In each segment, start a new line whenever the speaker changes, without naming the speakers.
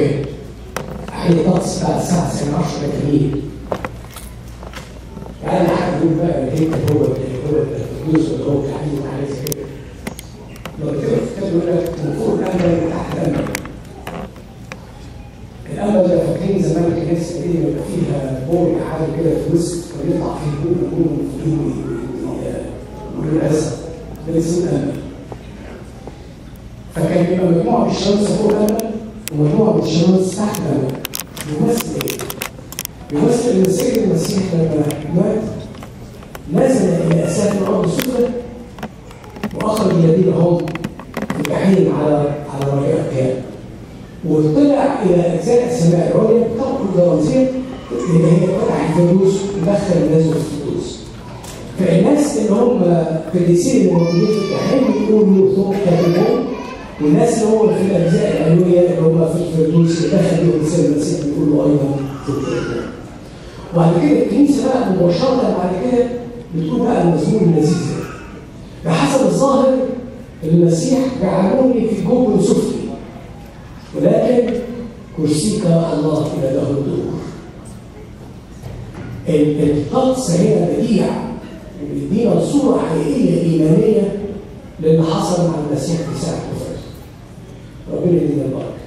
أوكي حي طقس بعد الساعة 10 بالليل يعني حد يقول بقى الهيكل هو في الجحيم على على رجاء القيامة. وطلع إلى اجزاء السماء العليا ده رمزيه اللي هي فتح الفردوس ودخل الناس في الفردوس فالناس اللي هم قديسين اللي موجودين في الجحيم بيقولوا ثوب كاتبون والناس اللي هم في الأجزاء العلوية اللي هم في الفردوس اللي دخل بيهم السيد المسيح بيقولوا أيضا ثوب كاتبون وبعد كده الكنيسة بقى مباشرة بعد كده بتقول بقى المزمور ده بحسب الظاهر المسيح جعلوني في جوب سفلي. ولكن كرسيك الله إلى له الدور. الطقس هنا بديع وبيدينا صورة حقيقية إيمانية للي حصل مع المسيح في وفاته ربنا يدينا البركة.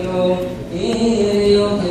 يحب اليمن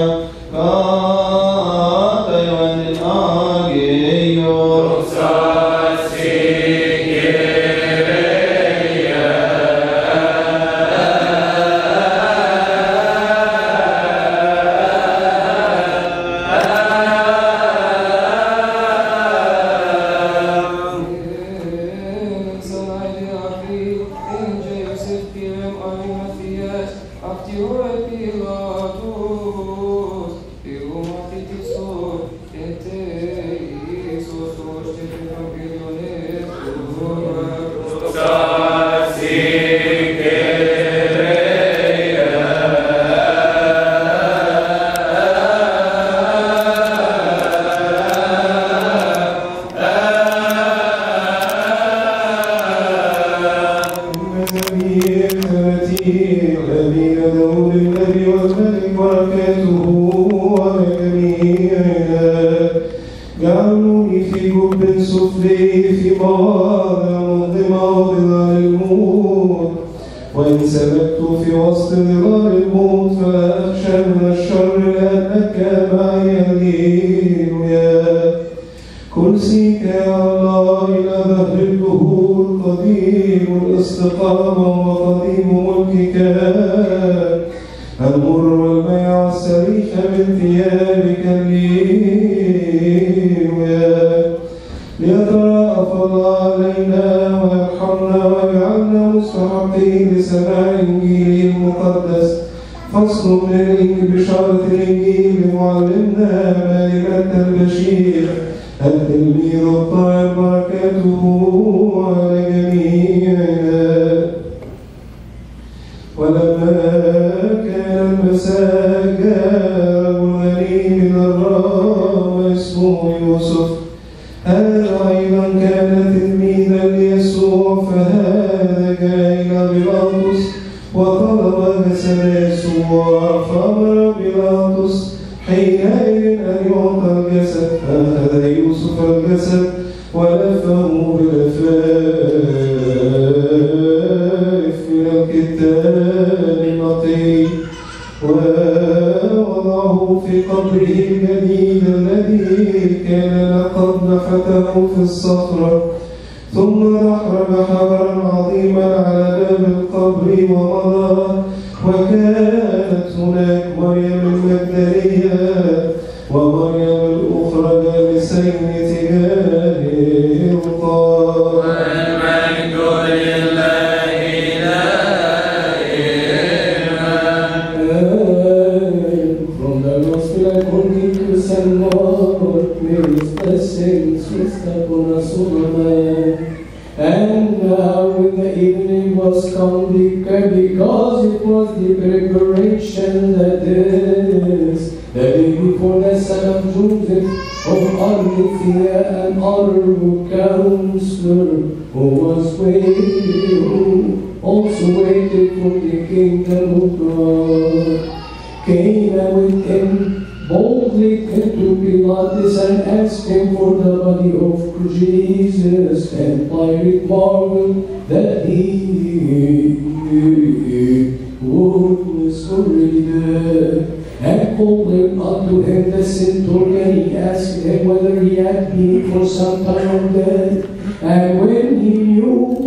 بثيابك لي وياك علينا ويرحمنا واجعلنا مستحقين لسماع الإنجيل المقدس. فاصلب للإنجيل بشارة الإنجيل وعلمنا مالكة البشير. التلميذ الطاهر بركاته بطي ووضعه في قبره الجديد الذي كان لقد نحته في الصخرة. ثم أحرم حجرا عظيما على باب القبر ومضى. وكانت هناك مريم المجدلية ومريم
also waited for the kingdom of God. Came and with him boldly came to Pilatus and asked him for the body of Jesus, and Pilate marveled that he was already dead and called him unto him the centurion. He asked him whether he had been for some time dead. And when he knew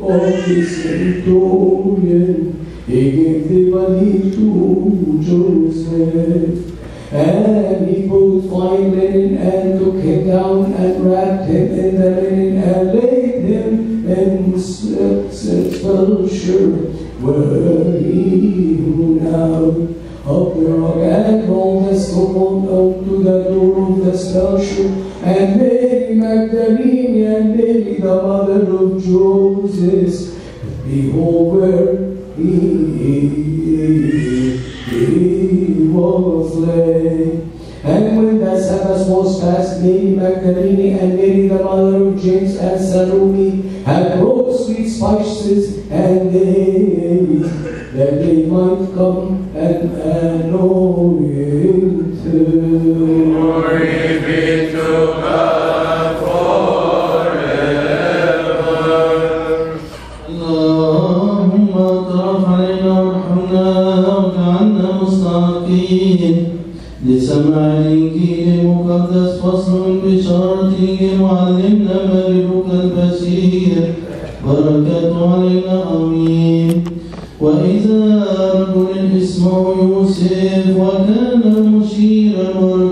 hoy se tomen Egete valitu Joseph. And he put fine linen and took him down and wrapped him in the linen and laid him in sepulchre where he now up the rock and rolled the stone and Mary Magdalene and Mary, the mother of Joseph, behold where he, he was laid. And when the Sabbath was past, Mary Magdalene and Mary, the mother of James and Salome, had brought sweet spices, and they, that they might come and anoint him.
مصيرا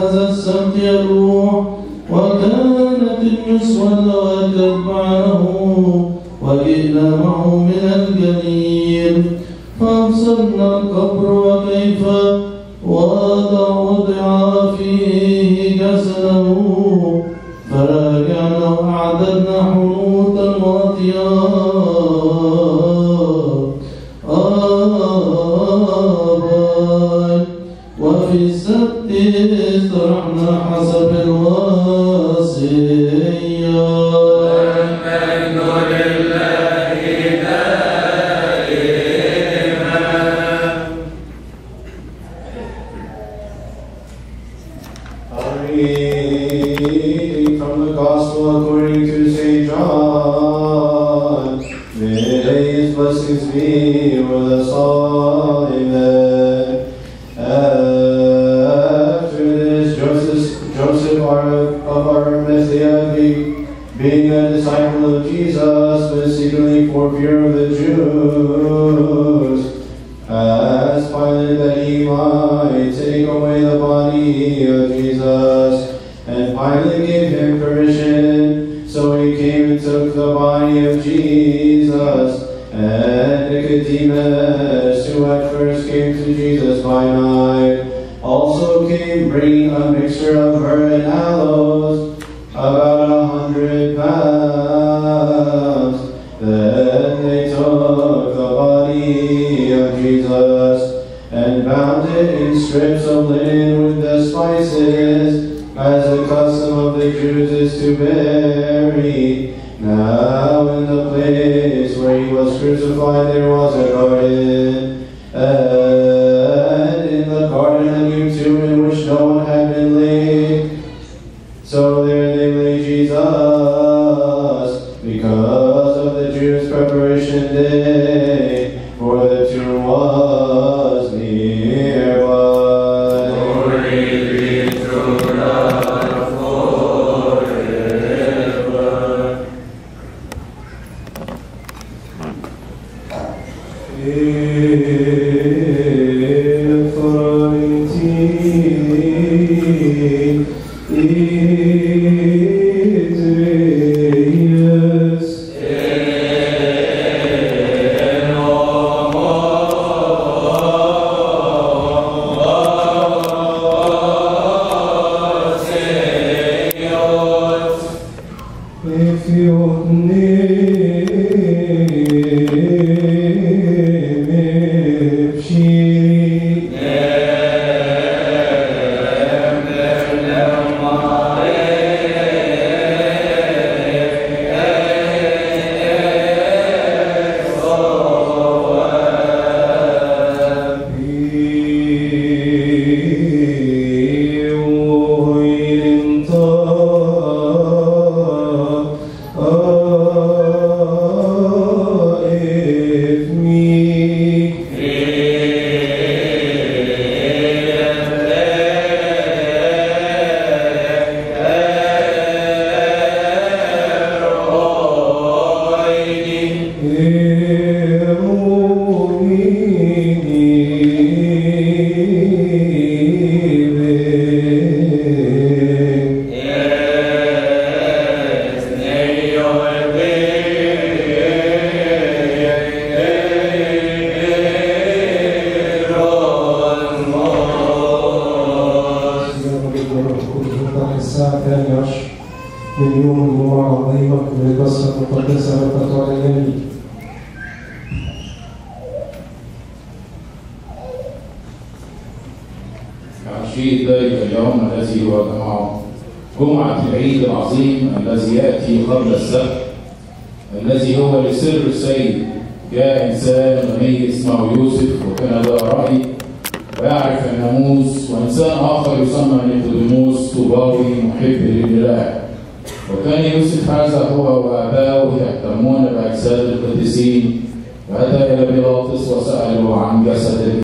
هذا السبت يروح وكانت النسوة وأكب وجئنا معه من الجليل فأبصرنا القبر وكيف؟ وضع فيه
Bye, everyone.
If you need